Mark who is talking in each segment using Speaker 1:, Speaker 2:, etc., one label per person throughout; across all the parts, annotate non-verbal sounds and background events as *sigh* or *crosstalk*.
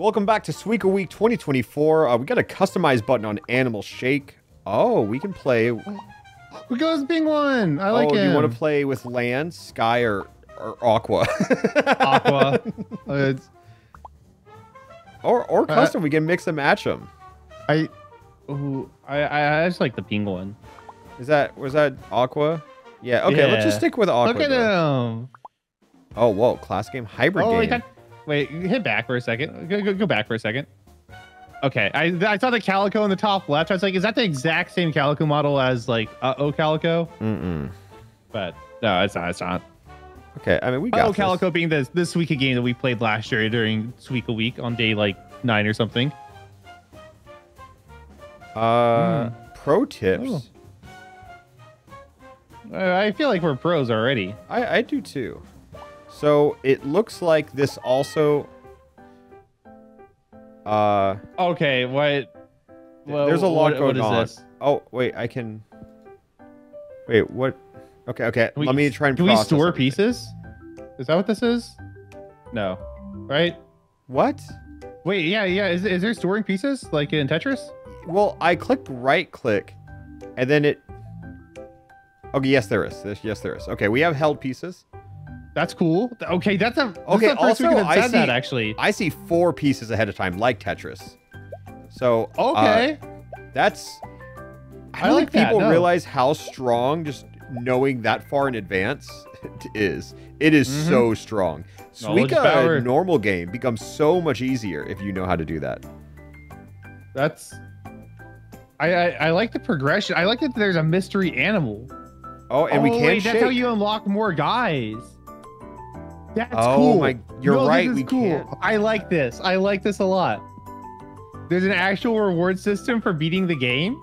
Speaker 1: Welcome back to Suika Week 2024. Uh, we got a customized button on Animal Shake. Oh, we can play.
Speaker 2: We go as goes Penguin. I like it.
Speaker 1: oh,
Speaker 2: him.
Speaker 1: you want to play with land, sky, or, or aqua? *laughs*
Speaker 2: Aqua. Uh, *laughs* it's-
Speaker 1: or or
Speaker 2: Uh,
Speaker 1: custom. we can mix and match them.
Speaker 2: I
Speaker 3: Ooh, I, I I just like the penguin.
Speaker 1: Is that was that aqua? Yeah. Okay. Let's just stick with aqua.
Speaker 2: look at
Speaker 1: though.
Speaker 2: him.
Speaker 1: Oh, whoa! Class game, hybrid
Speaker 3: Oh,
Speaker 1: game.
Speaker 3: Wait, hit back for a second. Go, go, go back for a second. Okay, I I saw the calico in the top left. I was like, is that the exact same calico model as like uh oh calico?
Speaker 1: Mm-mm.
Speaker 3: But no, it's not. It's not.
Speaker 1: Okay. I mean, we got
Speaker 3: Oh,
Speaker 1: this.
Speaker 3: calico being this the the Suika game that we played last year during Suika week on day like nine or something.
Speaker 1: Uh,
Speaker 3: Hmm.
Speaker 1: pro tips.
Speaker 3: Oh. I feel like we're pros already.
Speaker 1: I I do too. So it looks like this also. Uh,
Speaker 3: Okay, what? Well,
Speaker 1: there's a lot
Speaker 3: what-
Speaker 1: going
Speaker 3: what is
Speaker 1: on.
Speaker 3: this?
Speaker 1: Oh wait, I can. Wait, what? Okay, okay.
Speaker 3: We-
Speaker 1: Let me try and.
Speaker 3: Do we store
Speaker 1: everything.
Speaker 3: pieces? Is that what this is? No, right?
Speaker 1: What?
Speaker 3: Wait, yeah, yeah. Is, is there storing pieces like in Tetris?
Speaker 1: Well, I clicked right click, and then it. Okay, yes. There's- Yes, there is. Okay, we have held pieces.
Speaker 3: That's cool. Okay, that's a this
Speaker 1: Okay,
Speaker 3: Is the first
Speaker 1: also, I
Speaker 3: said that
Speaker 1: see-
Speaker 3: actually.
Speaker 1: I see four pieces ahead of time, like Tetris. So uh,
Speaker 3: Okay,
Speaker 1: that's. I
Speaker 3: I
Speaker 1: don't
Speaker 3: like
Speaker 1: think
Speaker 3: that,
Speaker 1: people
Speaker 3: no.
Speaker 1: realize how strong just knowing that far in advance it *laughs* is. It is
Speaker 3: Mhm.
Speaker 1: so strong. Suika, a normal game, becomes so much easier if you know how to do that.
Speaker 3: that's. I, I I like the progression. I like that there's a mystery animal.
Speaker 1: Oh, and
Speaker 3: oh,
Speaker 1: we can
Speaker 3: wait,
Speaker 1: shake.
Speaker 3: that's how you unlock more guys. That's
Speaker 1: oh
Speaker 3: cool.
Speaker 1: my, you're
Speaker 3: No, this
Speaker 1: right.
Speaker 3: is
Speaker 1: We
Speaker 3: cool.
Speaker 1: can't.
Speaker 3: I like this. I like this a lot. There's an actual reward system for beating the game.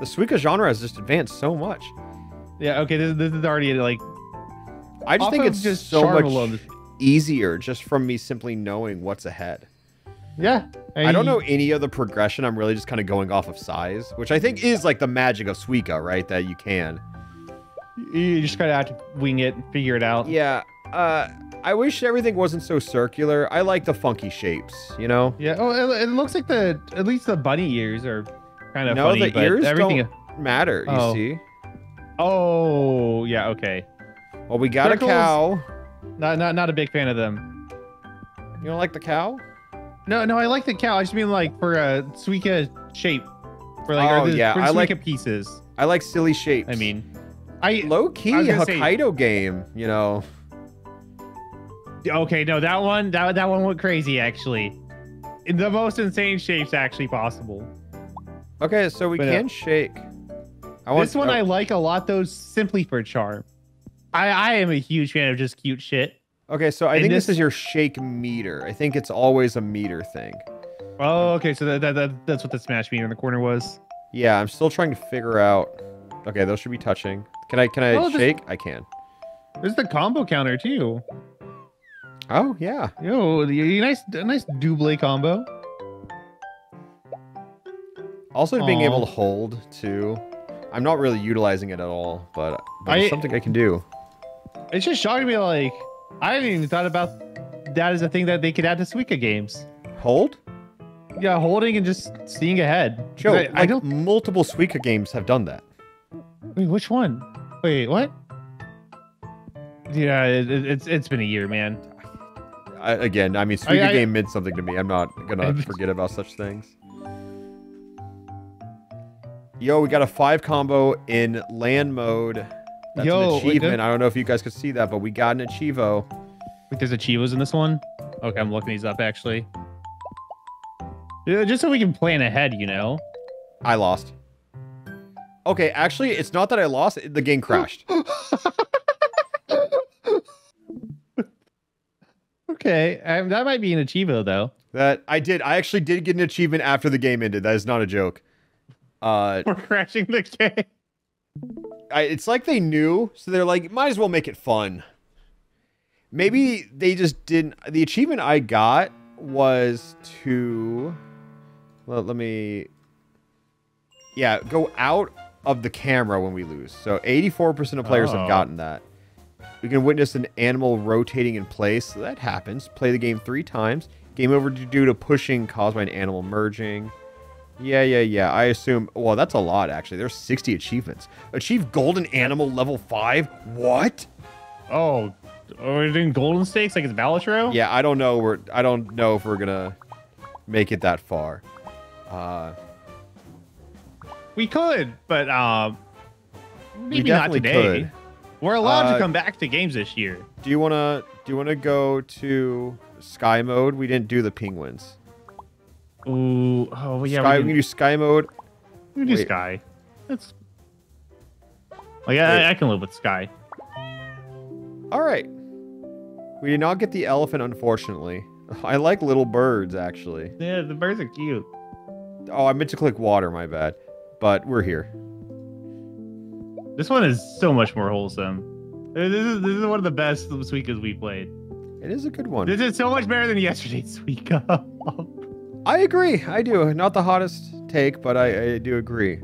Speaker 1: The Suika genre has just advanced so much.
Speaker 3: Yeah. Okay. This, this is already like.
Speaker 1: I just think it's
Speaker 3: just
Speaker 1: so much
Speaker 3: alone.
Speaker 1: easier just from me simply knowing what's ahead.
Speaker 3: Yeah.
Speaker 1: I don't know any other progression. I'm really just kind of going off of size, which I think is like the magic of Suika, right? That you can.
Speaker 3: You just gotta have to wing it, and figure it out.
Speaker 1: Yeah. Uh, I wish everything wasn't so circular. I like the funky shapes, you know?
Speaker 3: Yeah. Oh, it, it looks like the at least the bunny ears are kind of
Speaker 1: no,
Speaker 3: funny,
Speaker 1: the
Speaker 3: but
Speaker 1: ears
Speaker 3: everything.
Speaker 1: don't matter, you
Speaker 3: Oh.
Speaker 1: see?
Speaker 3: Oh, yeah. Okay.
Speaker 1: Well, we got
Speaker 3: Circles.
Speaker 1: a cow.
Speaker 3: Not not not a big fan of them.
Speaker 1: You don't like the cow?
Speaker 3: No, no. I like the cow. I just mean like for a Suika shape. For like,
Speaker 1: Oh,
Speaker 3: the,
Speaker 1: yeah,
Speaker 3: for
Speaker 1: I like-
Speaker 3: pieces.
Speaker 1: I like silly shapes.
Speaker 3: I mean, I
Speaker 1: low key
Speaker 3: I gonna say-
Speaker 1: Hokkaido game, you know?
Speaker 3: okay. No, that one that that one went crazy actually. In the most insane shapes actually possible.
Speaker 1: Okay, so we
Speaker 3: But, uh,
Speaker 1: can shake. I want
Speaker 3: this one
Speaker 1: oh,
Speaker 3: I like a lot though, simply for charm. I I am a huge fan of just cute shit.
Speaker 1: Okay, so I
Speaker 3: and
Speaker 1: think this,
Speaker 3: this-
Speaker 1: is your shake meter. I think it's always a meter thing.
Speaker 3: Oh, okay. So that, that, that that's what the smash meter in the corner was.
Speaker 1: Yeah, I'm still trying to figure out. Okay, those should be touching. Can I can I
Speaker 3: Oh, this-
Speaker 1: shake? I can.
Speaker 3: There's the combo counter too.
Speaker 1: Oh yeah.
Speaker 3: Yo, the, nice nice double combo.
Speaker 1: Also being able to hold too. I'm not really utilizing it at all, but, but it's something I can do.
Speaker 3: It's just shocking me. Like I hadn't even thought about that as a thing that they could add to Suika games.
Speaker 1: Hold?
Speaker 3: Yeah, holding and just seeing ahead.
Speaker 1: Jo,
Speaker 3: I, I don't.
Speaker 1: multiple Suika games have done that.
Speaker 3: Wait, which one? Wait, what? Yeah, it, it- it's it's been a year, man.
Speaker 1: I, again, I mean, Suika
Speaker 3: I-
Speaker 1: game meant something to me. I'm not gonna *laughs* forget about such things. Yo, we got a five combo in land mode. That's
Speaker 3: Yo,
Speaker 1: an achievement. I don't know if you guys could see that, but we got an achievo.
Speaker 3: Wait, there's Achievos in this one. Okay, I'm looking these up actually. Yeah, just so we can plan ahead, you know.
Speaker 1: I lost. Okay, actually, it's not that I lost. The game crashed. *laughs*
Speaker 3: Okay, um, that might be an achievement though.
Speaker 1: that I did. I actually did get an achievement after the game ended. That is not a joke. Uh,
Speaker 3: We're crashing the game.
Speaker 1: I, it's like they knew, so they're like, might as well make it fun. Maybe they just didn't. The achievement I got was to. Well, let me. Yeah, go out of the camera when we lose. So 84% of players have
Speaker 3: Oh.
Speaker 1: gotten that. We can witness an animal rotating in place. So that happens. Play the game three times. Game over due to pushing caused by an animal merging. Yeah, yeah, yeah. I assume. Well, that's a lot actually. There's 60 achievements. Achieve golden animal level five. What?
Speaker 3: Oh, are we doing golden stakes like it's Balatro?
Speaker 1: Yeah, I don't know. We're I don't know if we're gonna make it that far. Uh,
Speaker 3: We could, but um,
Speaker 1: we
Speaker 3: maybe not today.
Speaker 1: could.
Speaker 3: We're allowed
Speaker 1: Uh,
Speaker 3: to come back to games this year.
Speaker 1: Do you wanna do you wanna go to sky mode? We didn't do the penguins.
Speaker 3: Ooh, oh yeah,
Speaker 1: sky,
Speaker 3: we
Speaker 1: we
Speaker 3: can,
Speaker 1: do sky mode.
Speaker 3: we can do
Speaker 1: wait.
Speaker 3: Sky. That's like I, I can live with Sky.
Speaker 1: All right. We did not get the elephant, unfortunately. *laughs* I like little birds, actually.
Speaker 3: Yeah, the birds are cute.
Speaker 1: Oh, I meant to click water. My bad. But we're here.
Speaker 3: This one is so much more wholesome. This is this is one of the best Suikas we played.
Speaker 1: It is a good one.
Speaker 3: This is so much better than yesterday's Suika.
Speaker 1: I agree. I do. Not the hottest take, but I, I do agree.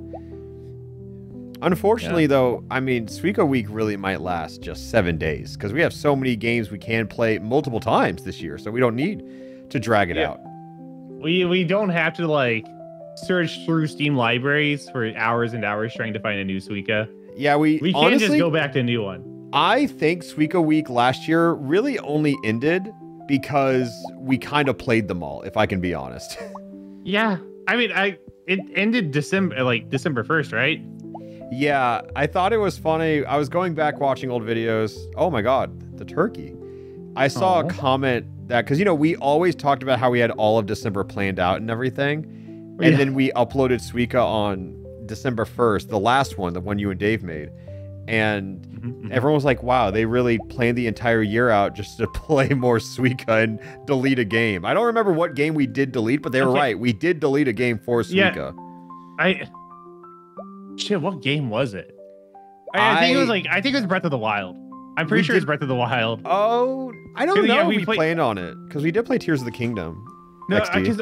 Speaker 1: Unfortunately, though, I mean, Suika Week really might last just seven days because we have so many games we can play multiple times this year, so we don't need to drag it
Speaker 3: Yeah.
Speaker 1: out.
Speaker 3: we we don't have to like search through Steam libraries for hours and hours trying to find a new Suika.
Speaker 1: Yeah, we,
Speaker 3: We can
Speaker 1: honestly,
Speaker 3: just go back to a new one.
Speaker 1: I think Suika Week last year really only ended because we kind of played them all, if I can be honest. *laughs*
Speaker 3: Yeah, I mean, I it ended December like December first, right?
Speaker 1: yeah, I thought it was funny. I was going back watching old videos. Oh my god, the turkey. I saw
Speaker 3: Aw.
Speaker 1: a comment that because you know we always talked about how we had all of December planned out and everything, and
Speaker 3: Yeah.
Speaker 1: then we uploaded Suika on December first, the last one, the one you and Dave made, and
Speaker 3: Mhm.
Speaker 1: everyone was like, "Wow, they really planned the entire year out just to *laughs* play more Suika and delete a game." I don't remember what game we did delete, but they were
Speaker 3: Okay.
Speaker 1: right. We did delete a game for
Speaker 3: Yeah.
Speaker 1: Suika.
Speaker 3: I shit. What game was it? I, I think it was like I think it was Breath of the Wild. I'm pretty
Speaker 1: We
Speaker 3: sure it's
Speaker 1: did-
Speaker 3: Breath of the Wild.
Speaker 1: Oh, I don't know.
Speaker 3: Yeah, we
Speaker 1: we
Speaker 3: play-
Speaker 1: planned on it because we did play Tears of the Kingdom.
Speaker 3: No, because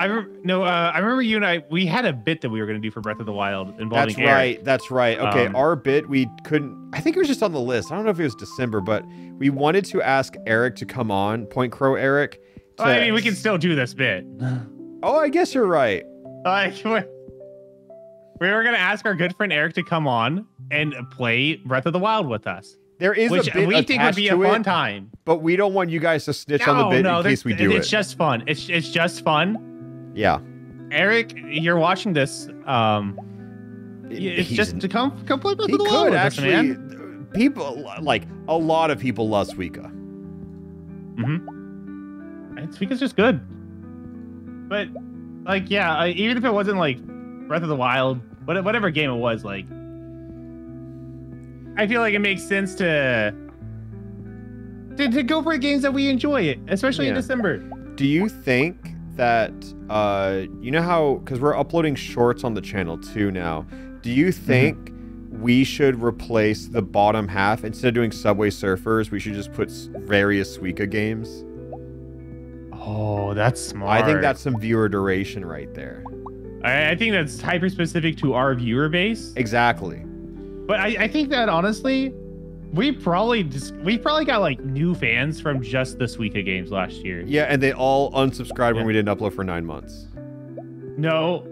Speaker 3: I remember. No, uh, I remember you and I. We had a bit that we were going to do for Breath of the Wild involving
Speaker 1: That's right. That's right. Okay,
Speaker 3: Um,
Speaker 1: our bit we couldn't. I think it was just on the list. I don't know if it was December, but we wanted to ask Eric to come on, PointCrow Eric.
Speaker 3: Oh, I mean, we can still do this bit. *gasps*
Speaker 1: Oh, I guess you're right.
Speaker 3: Like, we're- *laughs* we were going to ask our good friend Eric to come on and play Breath of the Wild with us,
Speaker 1: There is
Speaker 3: which
Speaker 1: a bit
Speaker 3: we think would be a fun
Speaker 1: it,
Speaker 3: time.
Speaker 1: but we don't want you guys to snitch on the bit in case we do
Speaker 3: it's
Speaker 1: it.
Speaker 3: It's just fun. It's it's just fun.
Speaker 1: Yeah.
Speaker 3: Eric, you're watching this. Um, it's
Speaker 1: He's-
Speaker 3: just to come come play Breath
Speaker 1: he
Speaker 3: of the Wild
Speaker 1: could
Speaker 3: with us,
Speaker 1: actually.
Speaker 3: man.
Speaker 1: People like a lot of people love Suika.
Speaker 3: Mm-hmm. And Suika's just good. But like, yeah, even if it wasn't like Breath of the Wild, but whatever game it was, like, I feel like it makes sense to to, to go for games that we enjoy, it, especially in
Speaker 1: Yeah.
Speaker 3: December.
Speaker 1: Do you think that uh you know how because we're uploading shorts on the channel too now? Do you
Speaker 3: Mm-hmm.
Speaker 1: think we should replace the bottom half instead of doing Subway Surfers? We should just put various Suika games.
Speaker 3: Oh, that's smart.
Speaker 1: I think that's some viewer duration right there.
Speaker 3: I, I think that's hyper specific to our viewer base.
Speaker 1: Exactly.
Speaker 3: But I, I think that honestly, we probably just we probably got like new fans from just the of games last year.
Speaker 1: Yeah, and they all unsubscribed
Speaker 3: Yeah.
Speaker 1: when we didn't upload for nine months.
Speaker 3: No,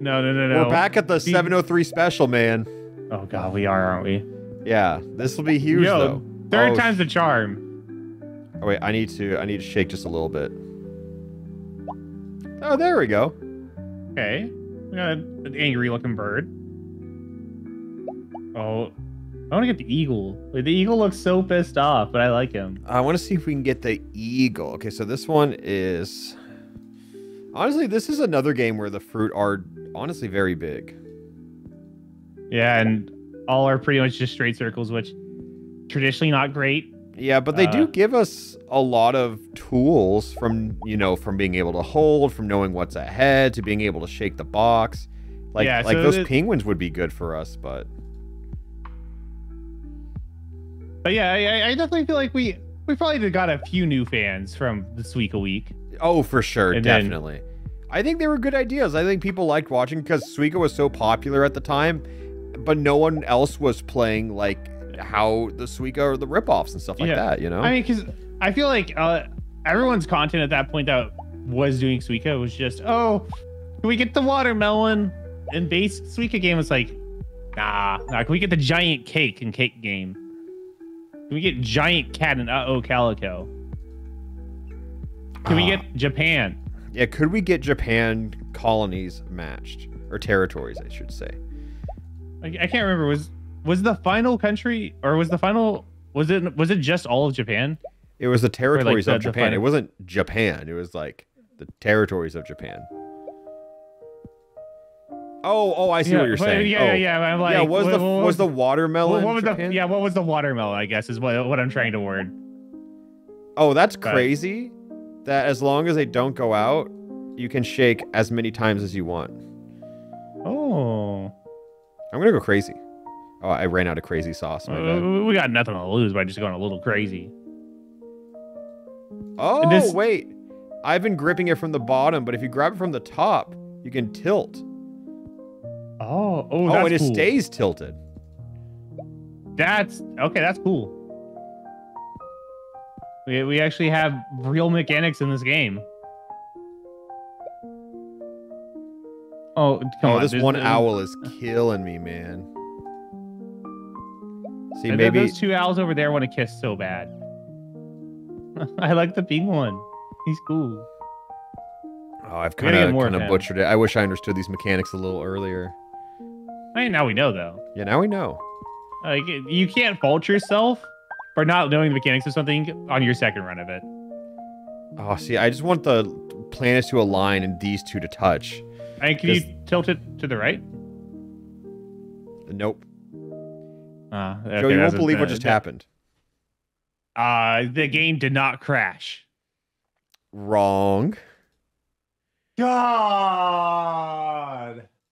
Speaker 3: no, no, no, no.
Speaker 1: We're back at the
Speaker 3: Be-
Speaker 1: 703 special, man.
Speaker 3: Oh god, we are, aren't we?
Speaker 1: Yeah, this will be huge
Speaker 3: Yo,
Speaker 1: though.
Speaker 3: Third
Speaker 1: Oh,
Speaker 3: time's the charm.
Speaker 1: Oh wait, I need to I need to shake just a little bit. Oh, there we go.
Speaker 3: Okay, we got an angry looking bird. Oh, I want to get the eagle. Like, the eagle looks so pissed off, but I like him.
Speaker 1: I want to see if we can get the eagle. Okay, so this one is honestly, this is another game where the fruit are honestly very big.
Speaker 3: Yeah, and all are pretty much just straight circles, which traditionally not great.
Speaker 1: Yeah, but they
Speaker 3: Uh,
Speaker 1: do give us a lot of tools from you know from being able to hold, from knowing what's ahead, to being able to shake the box. Like
Speaker 3: Yeah,
Speaker 1: like
Speaker 3: so
Speaker 1: those penguins would be good for us, but
Speaker 3: But yeah, I, I- I definitely feel like we we probably got a few new fans from the Suika week.
Speaker 1: Oh, for sure,
Speaker 3: And then-
Speaker 1: definitely. I think they were good ideas. I think people liked watching because Suika was so popular at the time, but no one else was playing like how the Suika or the ripoffs and stuff like
Speaker 3: Yeah.
Speaker 1: that. You know?
Speaker 3: I mean, because I feel like uh, everyone's content at that point that was doing Suika was just, oh, can we get the watermelon? And base Suika game was like, nah, nah. Can we get the giant cake in cake game? Can we get giant cat in uh oh Calico? Can we
Speaker 1: Ah.
Speaker 3: get Japan?
Speaker 1: Yeah, could we get Japan colonies matched or territories, I should say?
Speaker 3: I, I can't remember. Was was the final country or was the final was it was it just all of Japan?
Speaker 1: It was the territories
Speaker 3: the-
Speaker 1: of Japan. It wasn't Japan. It was like the territories of Japan. Oh, oh, I see what you're saying.
Speaker 3: Yeah,
Speaker 1: oh.
Speaker 3: yeah, yeah. I'm like,
Speaker 1: yeah, was
Speaker 3: what-
Speaker 1: the
Speaker 3: what
Speaker 1: was the watermelon?
Speaker 3: what, was the yeah? What was the watermelon? I guess is what what I'm trying to word.
Speaker 1: Oh, that's
Speaker 3: But-
Speaker 1: crazy. That as long as they don't go out, you can shake as many times as you want.
Speaker 3: Oh,
Speaker 1: I'm gonna go crazy. Oh, I ran out of crazy sauce.
Speaker 3: Uh, we got nothing to lose by just going a little crazy.
Speaker 1: Oh,
Speaker 3: this-
Speaker 1: wait. I've been gripping it from the bottom, but if you grab it from the top, you can tilt.
Speaker 3: Oh, oh,
Speaker 1: Oh, and it
Speaker 3: cool.
Speaker 1: stays tilted.
Speaker 3: That's okay. That's cool. We we actually have real mechanics in this game. Oh, come
Speaker 1: oh,
Speaker 3: on!
Speaker 1: this
Speaker 3: there's-
Speaker 1: one
Speaker 3: there's-
Speaker 1: owl is killing me, man. See, maybe
Speaker 3: those two owls over there want to kiss so bad. *laughs* I like the pink one. He's cool.
Speaker 1: oh, I've kind of kind of butchered it. I wish I understood these mechanics a little earlier.
Speaker 3: I mean, now we know though.
Speaker 1: Yeah, now we know.
Speaker 3: Like you can't fault yourself for not knowing the mechanics of something on your second run of it.
Speaker 1: Oh, see, I just want the planets to align and these two to touch.
Speaker 3: I mean, can you tilt it to the right?
Speaker 1: Nope.
Speaker 3: Uh,
Speaker 1: Jo, you won't believe what just happened.
Speaker 3: Uh, the game did not crash.
Speaker 1: Wrong.
Speaker 3: God.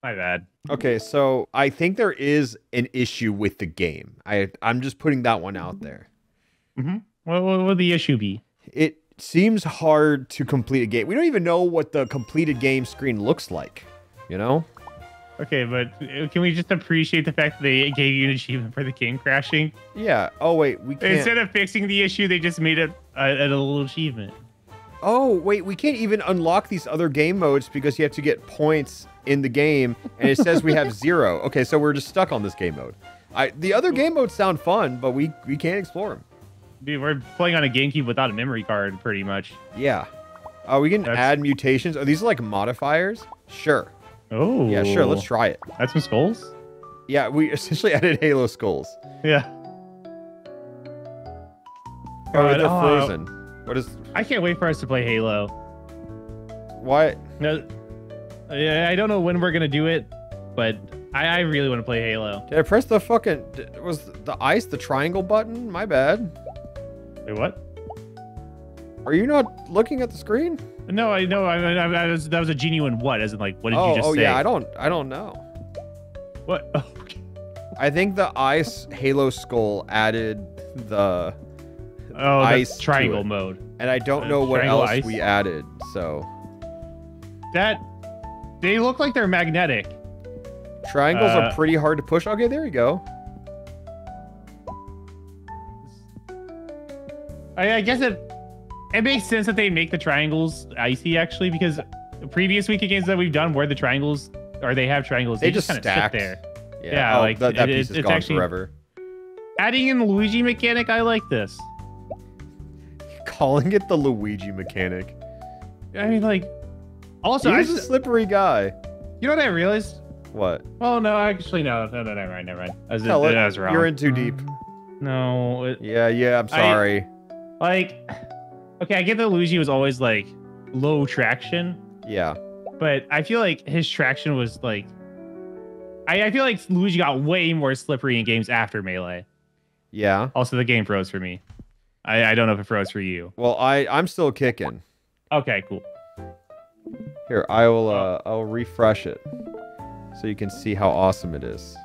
Speaker 3: My bad.
Speaker 1: Okay, so I think there is an issue with the game. I I'm just putting that one out there. Hmm.
Speaker 3: What, what would the issue be?
Speaker 1: It seems hard to complete a game. We don't even know what the completed game screen looks like. You know?
Speaker 3: Okay, but uh, can we just appreciate the fact that they gave you an achievement for the game crashing?
Speaker 1: Yeah. Oh wait, we can't.
Speaker 3: Instead of fixing the issue, they just made it a, a little achievement.
Speaker 1: Oh wait, we can't even unlock these other game modes because you have to get points in the game, and it says we have *laughs* zero. Okay, so we're just stuck on this game mode. I the other game modes sound fun, but we we can't explore them.
Speaker 3: Dude, we're playing on a GameCube without a memory card, pretty much.
Speaker 1: Yeah. Oh, we can
Speaker 3: That's-
Speaker 1: add mutations. Are these like modifiers? Sure.
Speaker 3: Oh.
Speaker 1: Yeah, sure. Let's oh. try it.
Speaker 3: That's some skulls?
Speaker 1: Yeah, we *laughs* essentially added Halo skulls.
Speaker 3: Yeah.
Speaker 1: Oh,
Speaker 3: God,
Speaker 1: they're
Speaker 3: oh,
Speaker 1: frozen. What is
Speaker 3: I can't wait for us to play Halo.
Speaker 1: why?
Speaker 3: No, I I don't know when we're gonna do it, but I, I really want to play Halo.
Speaker 1: Did I press the fucking? Was the ice the triangle button? My bad.
Speaker 3: Wait, what?
Speaker 1: Are you not looking at the screen?
Speaker 3: No, I know. I, I, I was, that was a genuine what? As in, like, what did
Speaker 1: oh,
Speaker 3: you just
Speaker 1: oh
Speaker 3: say?
Speaker 1: Oh yeah. I don't. I don't know.
Speaker 3: What? Oh, *laughs* okay.
Speaker 1: I think the ice Halo skull added the,
Speaker 3: Oh,
Speaker 1: Ice
Speaker 3: triangle mode.
Speaker 1: and I don't
Speaker 3: Uh,
Speaker 1: know what else
Speaker 3: ice?
Speaker 1: we added. So
Speaker 3: That they look like they're magnetic.
Speaker 1: triangles
Speaker 3: Uh,
Speaker 1: are pretty hard to push. Okay, there you go.
Speaker 3: I, I guess it it makes sense that they make the triangles icy actually because the previous weekend games that we've done where the triangles or they have triangles
Speaker 1: They
Speaker 3: they, just,
Speaker 1: just
Speaker 3: kind of sit there.
Speaker 1: Yeah.
Speaker 3: Yeah,
Speaker 1: oh,
Speaker 3: like,
Speaker 1: that, that
Speaker 3: it-
Speaker 1: piece
Speaker 3: it's-
Speaker 1: is gone
Speaker 3: actually-
Speaker 1: forever.
Speaker 3: Adding in the Luigi mechanic, I like this. *laughs*
Speaker 1: Calling it the Luigi mechanic.
Speaker 3: I mean, like, also, I
Speaker 1: He's a slippery guy.
Speaker 3: you know what I realized?
Speaker 1: What?
Speaker 3: Oh no, actually no, no, no, never mind, never mind. I was,
Speaker 1: Tell
Speaker 3: I
Speaker 1: it.
Speaker 3: was wrong.
Speaker 1: You're in too deep.
Speaker 3: No, it,
Speaker 1: Yeah, yeah. I'm
Speaker 3: I-
Speaker 1: sorry.
Speaker 3: like, okay, I get that Luigi was always like low traction,
Speaker 1: yeah.
Speaker 3: but I feel like his traction was like, I, I feel like Luigi got way more slippery in games after Melee.
Speaker 1: Yeah.
Speaker 3: Also, the game froze for me. I, I don't know if it froze for you.
Speaker 1: Well, I I'm still kicking.
Speaker 3: Okay, cool.
Speaker 1: Here, I will uh I'll refresh it so you can see how awesome it is.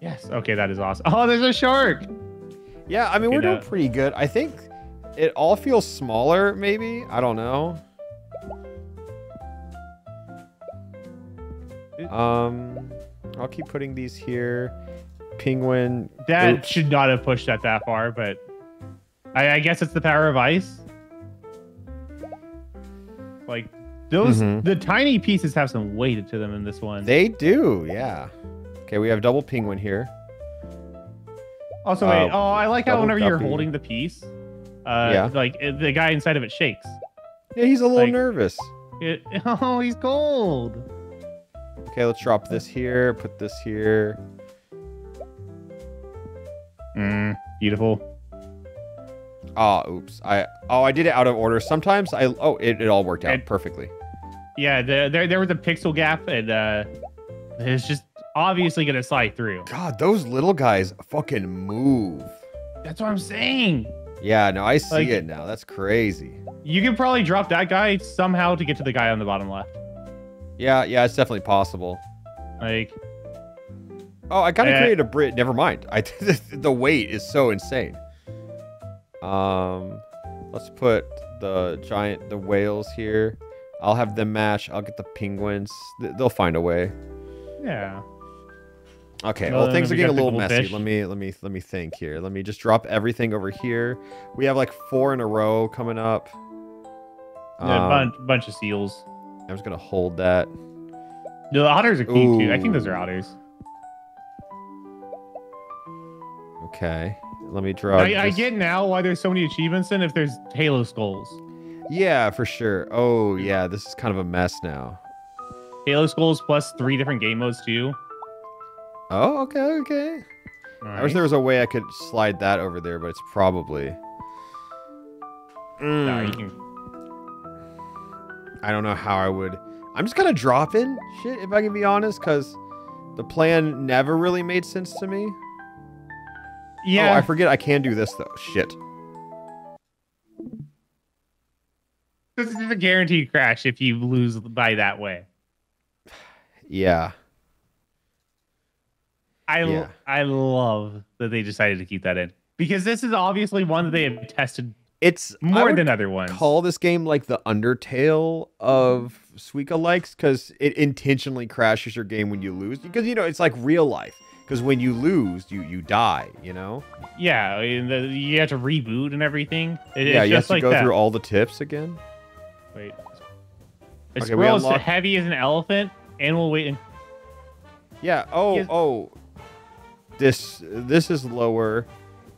Speaker 3: Yes. Okay, that is awesome. *laughs* Oh, there's a shark.
Speaker 1: Yeah, I mean we're doing pretty good. I think it all feels smaller, maybe. I don't know. Um, I'll keep putting these here. Penguin.
Speaker 3: That
Speaker 1: Oops.
Speaker 3: should not have pushed that that far, but I, I guess it's the power of ice. Those
Speaker 1: Mhm.
Speaker 3: the tiny pieces have some weight to them in this one.
Speaker 1: They do, yeah. Okay, we have double penguin here.
Speaker 3: also, wait.
Speaker 1: uh,
Speaker 3: Oh, I like how whenever you're holding the piece, uh,
Speaker 1: Yeah.
Speaker 3: like it- the guy inside of it shakes.
Speaker 1: Yeah, he's a little
Speaker 3: Like-
Speaker 1: nervous.
Speaker 3: It, *laughs* oh, he's gold.
Speaker 1: Okay, let's drop this here, put this here.
Speaker 3: Mm, beautiful.
Speaker 1: Oh, oops. I oh, I did it out of order. Sometimes I oh, it, it all worked out
Speaker 3: It-
Speaker 1: perfectly.
Speaker 3: Yeah, the, there there was a pixel gap, and uh, it's just obviously gonna slide through.
Speaker 1: God, those little guys fucking move.
Speaker 3: That's what I'm saying.
Speaker 1: Yeah, no, I see
Speaker 3: Like-
Speaker 1: it now. That's crazy.
Speaker 3: You could probably drop that guy somehow to get to the guy on the bottom left.
Speaker 1: Yeah, yeah, it's definitely possible.
Speaker 3: Like,
Speaker 1: Oh, I kind of
Speaker 3: Uh,
Speaker 1: created a bridge. Never mind. *laughs* I the weight is so insane. Um, let's put the giant the whales here. I'll have them match. I'll get the penguins. They'll find a way.
Speaker 3: yeah.
Speaker 1: Okay.
Speaker 3: Well,
Speaker 1: Well, things are getting a little messy. Let me let me let me think here. Let me just drop everything over here. We have like four in a row coming up.
Speaker 3: Yeah,
Speaker 1: Um,
Speaker 3: bunch, bunch of seals.
Speaker 1: I'm just gonna hold that.
Speaker 3: No, The otters are cute too. I think those are otters.
Speaker 1: Okay. Let me draw.
Speaker 3: I, I get now why there's so many achievements in if there's Halo skulls.
Speaker 1: Yeah, for sure. Oh yeah, this is kind of a mess now.
Speaker 3: Halo Skulls plus three different game modes too.
Speaker 1: Oh, okay, okay. I wish there was a way I could slide that over there, but it's probably.
Speaker 3: No, you
Speaker 1: Mm,
Speaker 3: can.
Speaker 1: I don't know how I would. I'm just kind of dropping shit, if I can be honest, because the plan never really made sense to me.
Speaker 3: Yeah,
Speaker 1: Oh, I forget I can do this though. Shit.
Speaker 3: This is a guaranteed crash if you lose by that way.
Speaker 1: Yeah.
Speaker 3: I
Speaker 1: Yeah.
Speaker 3: I love that they decided to keep that in because this is obviously one that they have tested
Speaker 1: It's
Speaker 3: more than other ones.
Speaker 1: call this game like the Undertale of Suika likes because it intentionally crashes your game when you lose. Because you know it's like real life. Because when you lose, you you die. You know.
Speaker 3: yeah, and the, you have to reboot and everything. It-
Speaker 1: yeah, you have to
Speaker 3: like
Speaker 1: go
Speaker 3: that.
Speaker 1: through all the tips again.
Speaker 3: Wait, a
Speaker 1: Okay,
Speaker 3: squirrel is
Speaker 1: unlock-
Speaker 3: heavy as an elephant, and we'll wait.
Speaker 1: Yeah. Oh
Speaker 3: Yes.
Speaker 1: oh. This this is lower.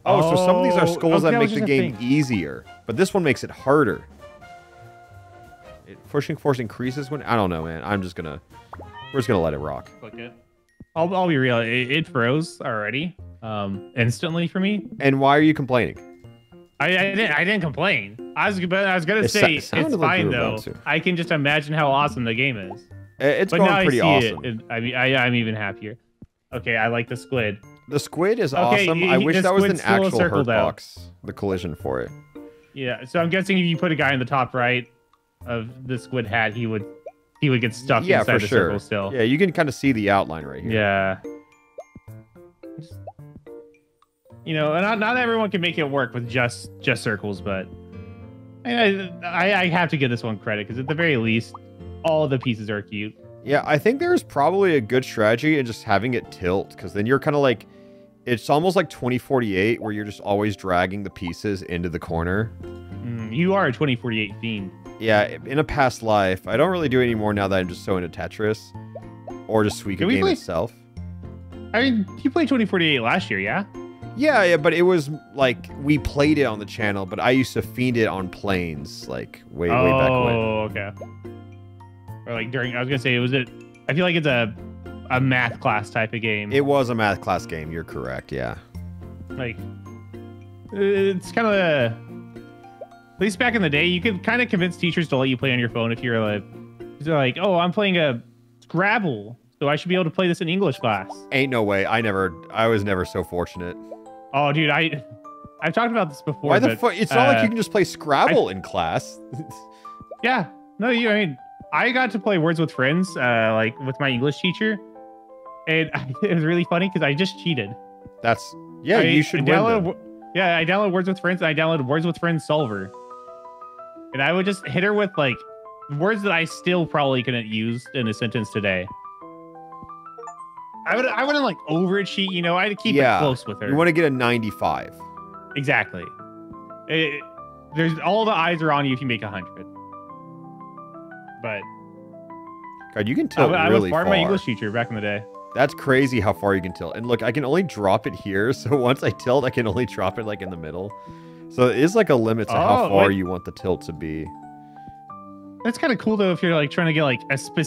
Speaker 1: Oh, so some of these are
Speaker 3: Oh,
Speaker 1: skulls
Speaker 3: okay,
Speaker 1: that
Speaker 3: that
Speaker 1: make the game
Speaker 3: thing.
Speaker 1: easier, but this one makes it harder. It, pushing force increases when I don't know, man. I'm just gonna we're just gonna let it rock.
Speaker 3: Click it. I'll, I'll be real. It, it froze already, um, instantly for me.
Speaker 1: And why are you complaining?
Speaker 3: I, I didn't. I didn't complain. I was, but I was gonna
Speaker 1: It
Speaker 3: say
Speaker 1: it
Speaker 3: it's fine
Speaker 1: were
Speaker 3: though. I can just imagine how awesome the game is.
Speaker 1: Eh, it's
Speaker 3: but
Speaker 1: going
Speaker 3: now
Speaker 1: pretty
Speaker 3: I see
Speaker 1: awesome.
Speaker 3: it. I mean, I, I'm even happier. Okay, I like the squid.
Speaker 1: The squid is
Speaker 3: Okay,
Speaker 1: awesome. I wish that was an actual
Speaker 3: circled
Speaker 1: hurt
Speaker 3: out.
Speaker 1: box. The collision for it.
Speaker 3: Yeah. So I'm guessing if you put a guy in the top right of the squid hat, he would he would get stuck
Speaker 1: yeah,
Speaker 3: inside
Speaker 1: for
Speaker 3: the
Speaker 1: sure.
Speaker 3: circle still.
Speaker 1: Yeah, you can kind of see the outline right here.
Speaker 3: Yeah. You know, and not, not everyone can make it work with just just circles, but I I, I have to give this one credit because at the very least, all the pieces are cute.
Speaker 1: Yeah, I think there's probably a good strategy in just having it tilt because then you're kind of like, it's almost like 2048 where you're just always dragging the pieces into the corner.
Speaker 3: Mm, you are a 2048 fiend.
Speaker 1: Yeah, in a past life, I don't really do it anymore now that I'm just so into Tetris or just Suika game
Speaker 3: play-
Speaker 1: itself.
Speaker 3: I mean, you played 2048 last year, yeah?
Speaker 1: Yeah, yeah, but it was like we played it on the channel, but I used to fiend it on planes like way, way back when.
Speaker 3: Oh, okay. Or like during, I was gonna say, it was it? I feel like it's a a math class type of game.
Speaker 1: It was a math class game. You're correct. Yeah.
Speaker 3: like it's kind of a at least back in the day you could kind of convince teachers to let you play on your phone if you're like they're like oh i'm playing a scrabble so i should be able to play this in english class
Speaker 1: Ain't no way. I never. I was never so fortunate.
Speaker 3: Oh dude i i've talked about this before
Speaker 1: Why the fuck? It's not like
Speaker 3: uh,
Speaker 1: you can just play Scrabble in class. *laughs*
Speaker 3: yeah no you i mean i got to play words with friends uh like with my english teacher and I, *laughs* it was really funny because i just cheated
Speaker 1: That's yeah.
Speaker 3: I
Speaker 1: you should
Speaker 3: download, Yeah, I downloaded Words with Friends and I downloaded Words with Friends Solver. And I would just hit her with like words that I still probably couldn't use in a sentence today. I would I wouldn't like overcheat, you know, I'd keep
Speaker 1: Yeah,
Speaker 3: it close with her.
Speaker 1: You want to get a 95.
Speaker 3: exactly. It- there's all the eyes are on you if you make a hundred. but
Speaker 1: God, you can
Speaker 3: I,
Speaker 1: tilt
Speaker 3: I
Speaker 1: really
Speaker 3: was far my English teacher back in the day.
Speaker 1: That's crazy how far you can tilt. And look, I can only drop it here. *laughs* So once I tilt, I can only drop it like in the middle. So it is like a limit to how
Speaker 3: Oh,
Speaker 1: far
Speaker 3: wait.
Speaker 1: you want the tilt to be.
Speaker 3: That's kind of cool though if you're like trying to get like a spec-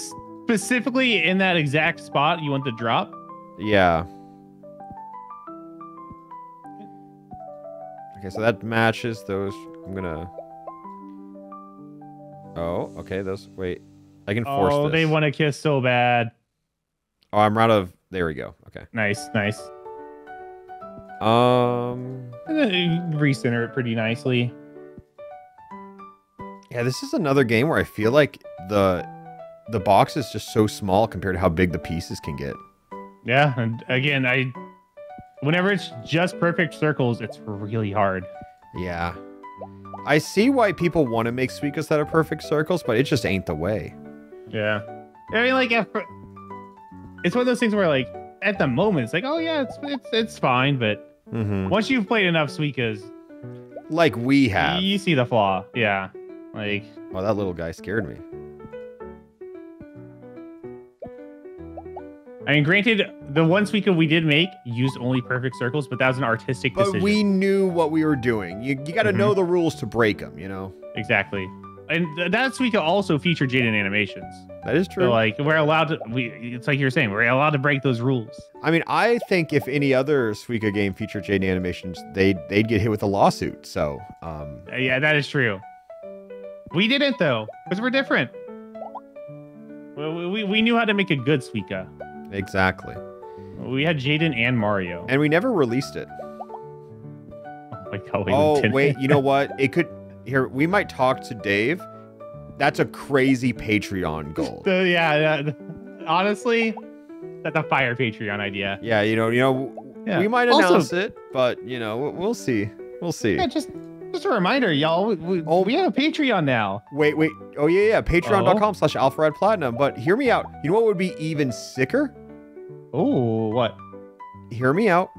Speaker 3: specifically in that exact spot you want the drop.
Speaker 1: Yeah. Okay, so that matches those. I'm gonna. Oh, okay. Those. Wait, I can force
Speaker 3: Oh,
Speaker 1: this.
Speaker 3: they want to kiss so bad.
Speaker 1: Oh, I'm out of. There we go. Okay.
Speaker 3: Nice, nice.
Speaker 1: Um.
Speaker 3: And then recenter it pretty nicely.
Speaker 1: Yeah, this is another game where I feel like the the box is just so small compared to how big the pieces can get.
Speaker 3: Yeah, and again, I whenever it's just perfect circles, it's really hard.
Speaker 1: Yeah. I see why people want to make Suikas that are perfect circles, but it just ain't the way.
Speaker 3: Yeah. I mean, like, it's one of those things where, like, at the moment, it's like, oh yeah, it's it's it's fine, but
Speaker 1: Mm-hmm.
Speaker 3: once you've played enough Suikas,
Speaker 1: Like we have.
Speaker 3: you see the flaw. Yeah, like,
Speaker 1: Oh, that little guy scared me.
Speaker 3: I mean, granted, the one Suika we did make used only perfect circles, but that was an artistic
Speaker 1: But
Speaker 3: decision.
Speaker 1: we knew what we were doing. You, you got to
Speaker 3: Mhm.
Speaker 1: know the rules to break them, you know?
Speaker 3: exactly, and th- that Suika also featured Jaden animations.
Speaker 1: That is true.
Speaker 3: So, like, we're allowed to. We it's like you're saying, we're allowed to break those rules.
Speaker 1: I mean, I think if any other Suika game featured Jaden animations, they'd, they'd get hit with a lawsuit. So, um,
Speaker 3: Uh, Yeah, that is true. We didn't though, because we're different. We, we, we knew how to make a good Suika.
Speaker 1: Exactly.
Speaker 3: We had Jaden and Mario.
Speaker 1: And we never released it. *laughs*
Speaker 3: oh my god!
Speaker 1: Oh, wait, you know *laughs* what? It could. Here, we might talk to Dave. That's a crazy Patreon *laughs* goal.
Speaker 3: The- yeah, yeah, honestly, that's a fire Patreon idea.
Speaker 1: yeah, you know, you know,
Speaker 3: Yeah.
Speaker 1: we might
Speaker 3: Also-
Speaker 1: announce it, but you know, we'll, we'll see. We'll see.
Speaker 3: Yeah, just just a reminder, y'all. We, we,
Speaker 1: Oh.
Speaker 3: we have a Patreon now.
Speaker 1: Wait, wait. Oh yeah, yeah. Patreon.com oh. slash Alpharad Platinum. But hear me out. You know what would be even sicker?
Speaker 3: Oh, what?
Speaker 1: Hear me out.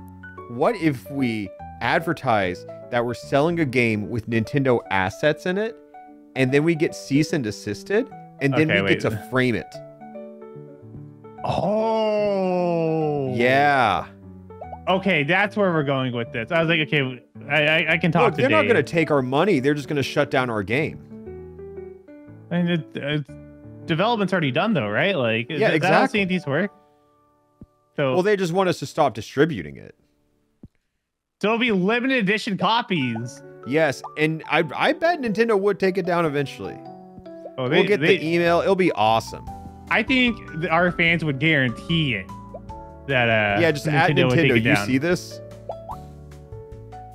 Speaker 1: What if we advertise that we're selling a game with Nintendo assets in it, and then we get cease and desisted, and then
Speaker 3: Okay,
Speaker 1: we
Speaker 3: wait.
Speaker 1: get to frame it?
Speaker 3: Oh,
Speaker 1: Yeah.
Speaker 3: Okay, that's where we're going with this. I was like, okay, I I, I can talk
Speaker 1: Look, they're not going to take our money. They're just going to shut down our game.
Speaker 3: Mean, it, it, development's already done though, right? Like,
Speaker 1: Yeah,
Speaker 3: is that how
Speaker 1: exactly.
Speaker 3: C&Ds work? So,
Speaker 1: Well, they just want us to stop distributing it.
Speaker 3: so it'll be limited edition copies.
Speaker 1: Yes, and I I bet Nintendo would take it down eventually.
Speaker 3: Oh,
Speaker 1: we'll get the email. It'll be awesome.
Speaker 3: I think our fans would guarantee it that uh
Speaker 1: yeah, just
Speaker 3: Nintendo,
Speaker 1: at Nintendo, you
Speaker 3: down.
Speaker 1: see this?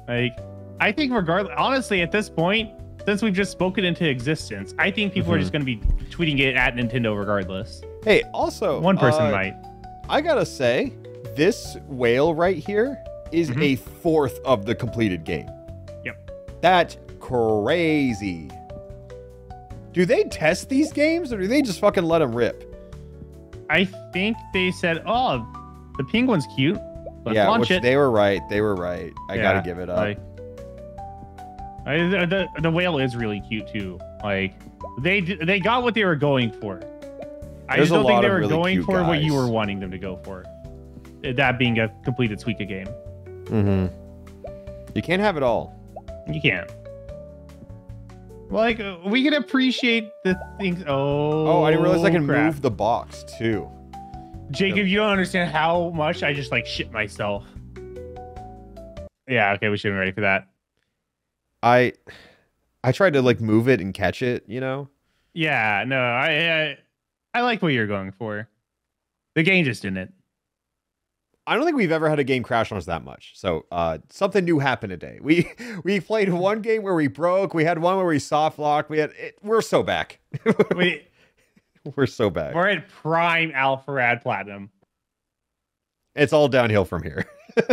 Speaker 3: Like, I think regardless, honestly, at this point, since we've just spoken into existence, I think people are
Speaker 1: Mhm.
Speaker 3: just going to be tweeting it at Nintendo regardless.
Speaker 1: Hey, also
Speaker 3: One person
Speaker 1: uh,
Speaker 3: might.
Speaker 1: I gotta say, this whale right here is
Speaker 3: Mhm.
Speaker 1: a fourth of the completed game.
Speaker 3: Yep.
Speaker 1: That's crazy. Do they test these games or do they just fucking let them rip?
Speaker 3: I think they said, "Oh, the penguin's cute. Let's
Speaker 1: yeah,
Speaker 3: launch
Speaker 1: which
Speaker 3: it."
Speaker 1: they were right. They were right. I
Speaker 3: Yeah,
Speaker 1: gotta give it up.
Speaker 3: Like, I, the, the the whale is really cute too. Like they they got what they were going for. I
Speaker 1: There's
Speaker 3: just don't think they were
Speaker 1: really
Speaker 3: going for what you were wanting them to go for. Uh, That being a completed Suika game.
Speaker 1: mm-hmm. You can't have it all.
Speaker 3: You can't. Like uh, we can appreciate the things. Oh,
Speaker 1: Oh, I didn't realize I can
Speaker 3: crap.
Speaker 1: move the box too.
Speaker 3: Jacob, you don't understand how much I just like shit myself. Yeah, okay, we should be ready for that.
Speaker 1: I I tried to like move it and catch it, you know?
Speaker 3: Yeah, no, I I, I like what you're going for. The game just didn't.
Speaker 1: I don't think we've ever had a game crash on us that much. So uh, something new happened today. We *laughs* we played one game where we broke. We had one where we soft locked. We had it, we're so back. *laughs*
Speaker 3: We,
Speaker 1: we're so back.
Speaker 3: we're at prime Alpharad Platinum.
Speaker 1: It's all downhill from here. *laughs*